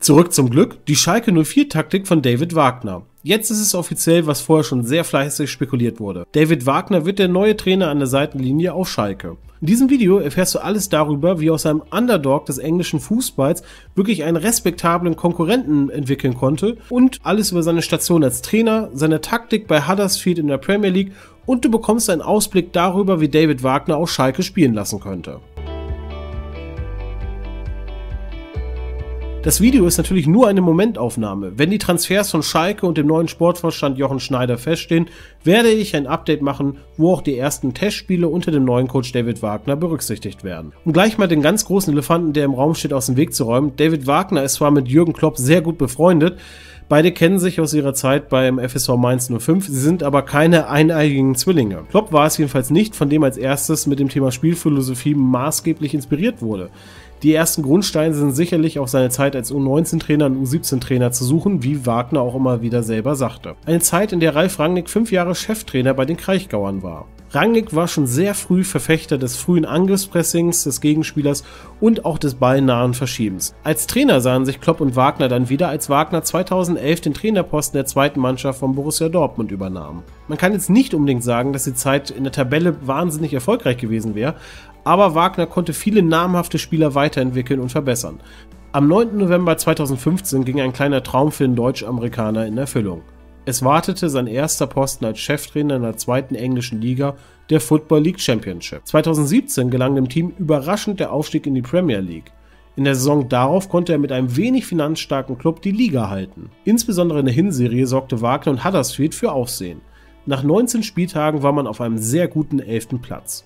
Zurück zum Glück, die Schalke 04-Taktik von David Wagner. Jetzt ist es offiziell, was vorher schon sehr fleißig spekuliert wurde. David Wagner wird der neue Trainer an der Seitenlinie auf Schalke. In diesem Video erfährst du alles darüber, wie aus einem Underdog des englischen Fußballs wirklich einen respektablen Konkurrenten entwickeln konnte und alles über seine Station als Trainer, seine Taktik bei Huddersfield in der Premier League und du bekommst einen Ausblick darüber, wie David Wagner auf Schalke spielen lassen könnte. Das Video ist natürlich nur eine Momentaufnahme. Wenn die Transfers von Schalke und dem neuen Sportvorstand Jochen Schneider feststehen, werde ich ein Update machen, wo auch die ersten Testspiele unter dem neuen Coach David Wagner berücksichtigt werden. Um gleich mal den ganz großen Elefanten, der im Raum steht, aus dem Weg zu räumen. David Wagner ist zwar mit Jürgen Klopp sehr gut befreundet, Beide kennen sich aus ihrer Zeit beim FSV Mainz 05, sie sind aber keine eineigigen Zwillinge. Klopp war es jedenfalls nicht, von dem als erstes mit dem Thema Spielphilosophie maßgeblich inspiriert wurde. Die ersten Grundsteine sind sicherlich auf seine Zeit als U19-Trainer und U17-Trainer zu suchen, wie Wagner auch immer wieder selber sagte. Eine Zeit, in der Ralf Rangnick fünf Jahre Cheftrainer bei den Kraichgauern war. Rangnick war schon sehr früh Verfechter des frühen Angriffspressings des Gegenspielers und auch des ballnahen Verschiebens. Als Trainer sahen sich Klopp und Wagner dann wieder, als Wagner 2011 den Trainerposten der zweiten Mannschaft von Borussia Dortmund übernahm. Man kann jetzt nicht unbedingt sagen, dass die Zeit in der Tabelle wahnsinnig erfolgreich gewesen wäre, aber Wagner konnte viele namhafte Spieler weiterentwickeln und verbessern. Am 9. November 2015 ging ein kleiner Traum für den Deutsch-Amerikaner in Erfüllung. Es wartete sein erster Posten als Cheftrainer in der zweiten englischen Liga, der Football League Championship. 2017 gelang dem Team überraschend der Aufstieg in die Premier League. In der Saison darauf konnte er mit einem wenig finanzstarken Club die Liga halten. Insbesondere in der Hinserie sorgte Wagner und Huddersfield für Aufsehen. Nach 19 Spieltagen war man auf einem sehr guten 11. Platz.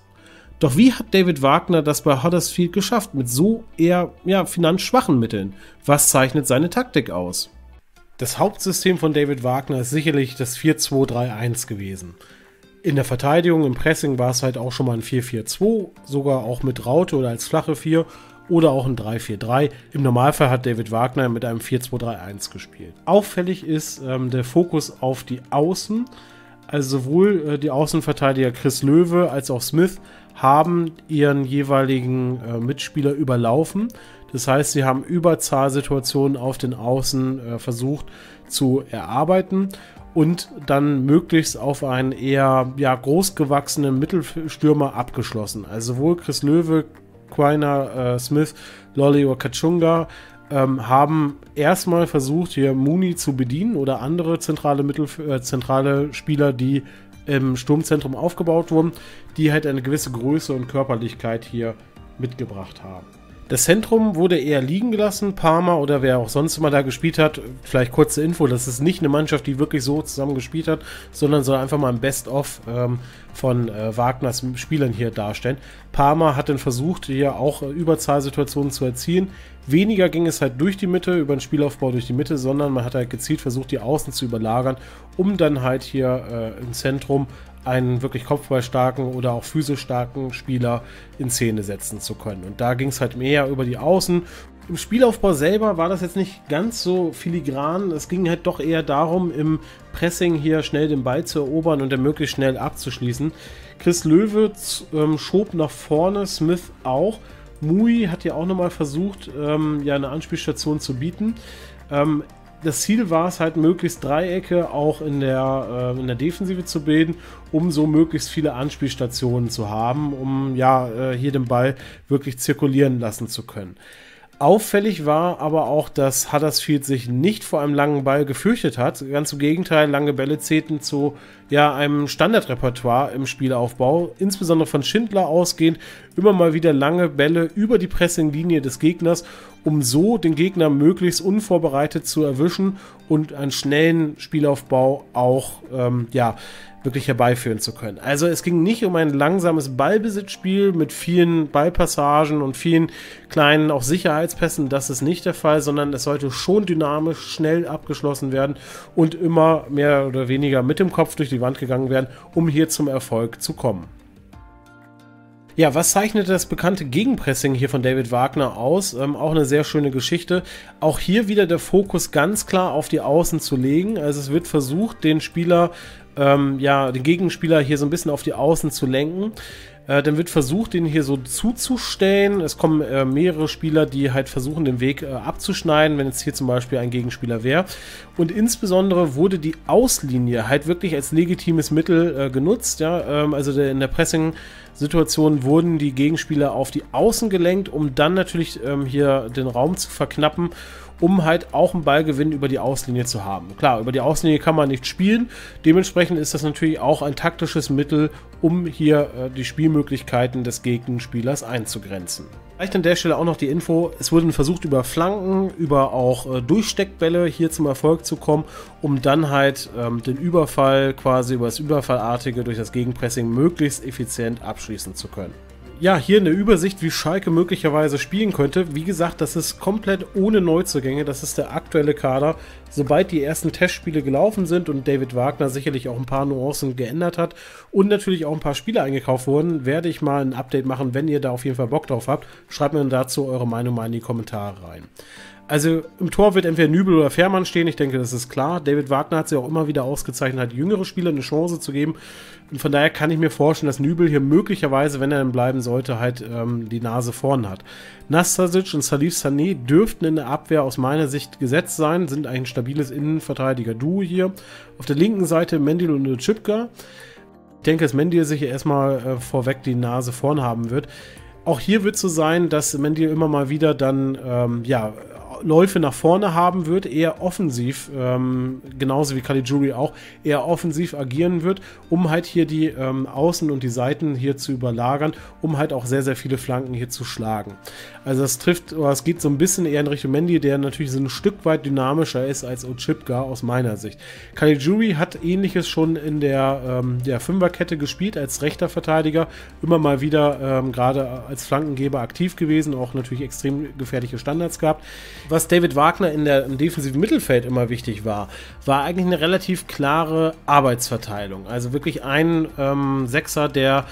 Doch wie hat David Wagner das bei Huddersfield geschafft mit so eher ja, finanzschwachen Mitteln? Was zeichnet seine Taktik aus? Das Hauptsystem von David Wagner ist sicherlich das 4-2-3-1 gewesen. In der Verteidigung, im Pressing war es halt auch schon mal ein 4-4-2, sogar auch mit Raute oder als flache 4 oder auch ein 3-4-3. Im Normalfall hat David Wagner mit einem 4-2-3-1 gespielt. Auffällig ist ähm, der Fokus auf die Außen. Also sowohl äh, die Außenverteidiger Chris Löwe als auch Smith haben ihren jeweiligen äh, Mitspieler überlaufen. Das heißt, sie haben Überzahlsituationen auf den Außen äh, versucht zu erarbeiten und dann möglichst auf einen eher ja, großgewachsenen Mittelstürmer abgeschlossen. Also sowohl Chris Löwe, Quiner, äh, Smith, Lolly oder Kachunga ähm, haben erstmal versucht, hier Mooney zu bedienen oder andere zentrale, Mittel, äh, zentrale Spieler, die im Sturmzentrum aufgebaut wurden, die halt eine gewisse Größe und Körperlichkeit hier mitgebracht haben. Das Zentrum wurde eher liegen gelassen. Parma oder wer auch sonst immer da gespielt hat, vielleicht kurze Info, das ist nicht eine Mannschaft, die wirklich so zusammen gespielt hat, sondern soll einfach mal ein Best-of ähm, von äh, Wagners Spielern hier darstellen. Parma hat dann versucht, hier auch äh, Überzahlsituationen zu erzielen. Weniger ging es halt durch die Mitte, über den Spielaufbau durch die Mitte, sondern man hat halt gezielt versucht, die Außen zu überlagern, um dann halt hier äh, im Zentrum einen wirklich kopfballstarken oder auch physisch starken Spieler in Szene setzen zu können. Und da ging es halt mehr über die Außen. Im Spielaufbau selber war das jetzt nicht ganz so filigran. Es ging halt doch eher darum, im Pressing hier schnell den Ball zu erobern und dann möglichst schnell abzuschließen. Chris Löwe ähm, schob nach vorne, Smith auch. Mui hat ja auch nochmal versucht, ähm, ja eine Anspielstation zu bieten. Ähm, das Ziel war es halt, möglichst Dreiecke auch in der, äh, in der Defensive zu bilden, um so möglichst viele Anspielstationen zu haben, um ja äh, hier den Ball wirklich zirkulieren lassen zu können. Auffällig war aber auch, dass Huddersfield sich nicht vor einem langen Ball gefürchtet hat. Ganz im Gegenteil, lange Bälle zählten zu ja, einem Standardrepertoire im Spielaufbau, insbesondere von Schindler ausgehend, immer mal wieder lange Bälle über die Pressinglinie des Gegners, um so den Gegner möglichst unvorbereitet zu erwischen und einen schnellen Spielaufbau auch ähm, ja, wirklich herbeiführen zu können. Also es ging nicht um ein langsames Ballbesitzspiel mit vielen Ballpassagen und vielen kleinen auch Sicherheitspässen, das ist nicht der Fall, sondern es sollte schon dynamisch schnell abgeschlossen werden und immer mehr oder weniger mit dem Kopf durch die Wand gegangen werden, um hier zum Erfolg zu kommen. Ja, was zeichnet das bekannte Gegenpressing hier von David Wagner aus? Ähm, auch eine sehr schöne Geschichte. Auch hier wieder der Fokus ganz klar auf die Außen zu legen. Also es wird versucht, den Spieler ähm, ja, den Gegenspieler hier so ein bisschen auf die Außen zu lenken. Äh, dann wird versucht, den hier so zuzustellen. Es kommen äh, mehrere Spieler, die halt versuchen, den Weg äh, abzuschneiden, wenn jetzt hier zum Beispiel ein Gegenspieler wäre. Und insbesondere wurde die Auslinie halt wirklich als legitimes Mittel äh, genutzt. Ja? Ähm, also der, in der Pressing-Situation wurden die Gegenspieler auf die Außen gelenkt, um dann natürlich ähm, hier den Raum zu verknappen um halt auch einen Ballgewinn über die Auslinie zu haben. Klar, über die Auslinie kann man nicht spielen. Dementsprechend ist das natürlich auch ein taktisches Mittel, um hier äh, die Spielmöglichkeiten des Gegenspielers einzugrenzen. Vielleicht an der Stelle auch noch die Info, es wurden versucht über Flanken, über auch äh, Durchsteckbälle hier zum Erfolg zu kommen, um dann halt ähm, den Überfall quasi über das Überfallartige durch das Gegenpressing möglichst effizient abschließen zu können ja, hier eine Übersicht, wie Schalke möglicherweise spielen könnte. Wie gesagt, das ist komplett ohne Neuzugänge. Das ist der aktuelle Kader. Sobald die ersten Testspiele gelaufen sind und David Wagner sicherlich auch ein paar Nuancen geändert hat und natürlich auch ein paar Spiele eingekauft wurden, werde ich mal ein Update machen. Wenn ihr da auf jeden Fall Bock drauf habt, schreibt mir dazu eure Meinung mal in die Kommentare rein. Also im Tor wird entweder Nübel oder Fährmann stehen, ich denke, das ist klar. David Wagner hat sich auch immer wieder ausgezeichnet, hat jüngere Spieler eine Chance zu geben. Und von daher kann ich mir vorstellen, dass Nübel hier möglicherweise, wenn er dann bleiben sollte, halt ähm, die Nase vorn hat. Nastasic und Salif Sané dürften in der Abwehr aus meiner Sicht gesetzt sein, sind ein stabiles Innenverteidiger-Duo hier. Auf der linken Seite Mendil und Chipka. Ich denke, dass Mendil sich erstmal äh, vorweg die Nase vorn haben wird. Auch hier wird es so sein, dass Mendil immer mal wieder dann ähm, ja, Läufe nach vorne haben wird, eher offensiv, ähm, genauso wie Caligiuri auch, eher offensiv agieren wird, um halt hier die ähm, Außen und die Seiten hier zu überlagern, um halt auch sehr, sehr viele Flanken hier zu schlagen. Also das trifft, es geht so ein bisschen eher in Richtung Mendy, der natürlich so ein Stück weit dynamischer ist als Ochipka aus meiner Sicht. Caligiuri hat ähnliches schon in der, ähm, der Fünferkette gespielt als rechter Verteidiger, immer mal wieder ähm, gerade als Flankengeber aktiv gewesen, auch natürlich extrem gefährliche Standards gehabt was David Wagner in der, im defensiven Mittelfeld immer wichtig war, war eigentlich eine relativ klare Arbeitsverteilung. Also wirklich ein ähm, Sechser, der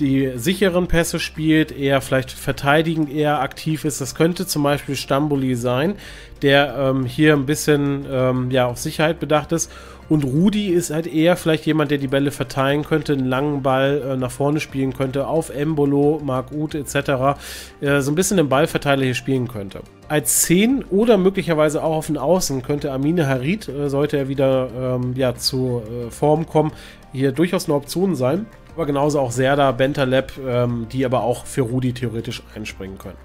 die sicheren Pässe spielt, eher vielleicht verteidigend eher aktiv ist. Das könnte zum Beispiel Stambuli sein, der ähm, hier ein bisschen ähm, ja, auf Sicherheit bedacht ist und Rudi ist halt eher vielleicht jemand, der die Bälle verteilen könnte, einen langen Ball äh, nach vorne spielen könnte, auf Embolo, Marc Uth etc. Äh, so ein bisschen den Ballverteiler hier spielen könnte. Als 10 oder möglicherweise auch auf den Außen könnte Amine Harid, äh, sollte er wieder ähm, ja, zu äh, Form kommen, hier durchaus eine Option sein. Aber genauso auch Serda, Bentaleb, ähm, die aber auch für Rudi theoretisch einspringen können.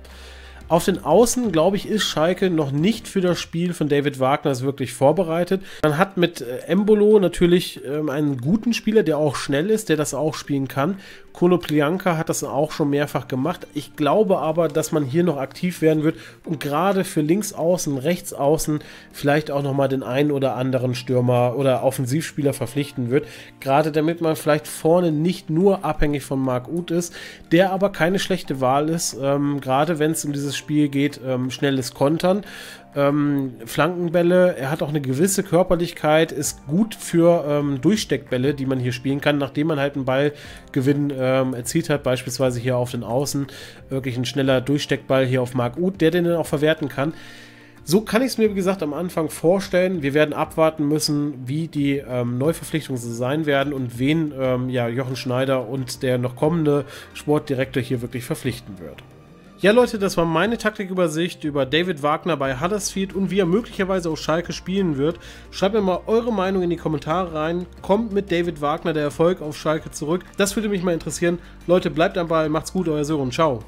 Auf den Außen, glaube ich, ist Schalke noch nicht für das Spiel von David Wagner wirklich vorbereitet. Man hat mit äh, Embolo natürlich ähm, einen guten Spieler, der auch schnell ist, der das auch spielen kann. Konoplyanka hat das auch schon mehrfach gemacht. Ich glaube aber, dass man hier noch aktiv werden wird und gerade für links außen, rechts außen vielleicht auch nochmal den einen oder anderen Stürmer oder Offensivspieler verpflichten wird. Gerade damit man vielleicht vorne nicht nur abhängig von Marc Uth ist, der aber keine schlechte Wahl ist, ähm, gerade wenn es um dieses Spiel geht, ähm, schnelles Kontern. Ähm, Flankenbälle, er hat auch eine gewisse Körperlichkeit, ist gut für ähm, Durchsteckbälle, die man hier spielen kann, nachdem man halt einen Ballgewinn ähm, erzielt hat, beispielsweise hier auf den Außen, wirklich ein schneller Durchsteckball hier auf Marc Uth, der den dann auch verwerten kann. So kann ich es mir, wie gesagt, am Anfang vorstellen. Wir werden abwarten müssen, wie die ähm, Neuverpflichtungen sein werden und wen ähm, ja, Jochen Schneider und der noch kommende Sportdirektor hier wirklich verpflichten wird. Ja, Leute, das war meine Taktikübersicht über David Wagner bei Huddersfield und wie er möglicherweise auf Schalke spielen wird. Schreibt mir mal eure Meinung in die Kommentare rein. Kommt mit David Wagner der Erfolg auf Schalke zurück? Das würde mich mal interessieren. Leute, bleibt am Ball, macht's gut, euer Sören. Ciao.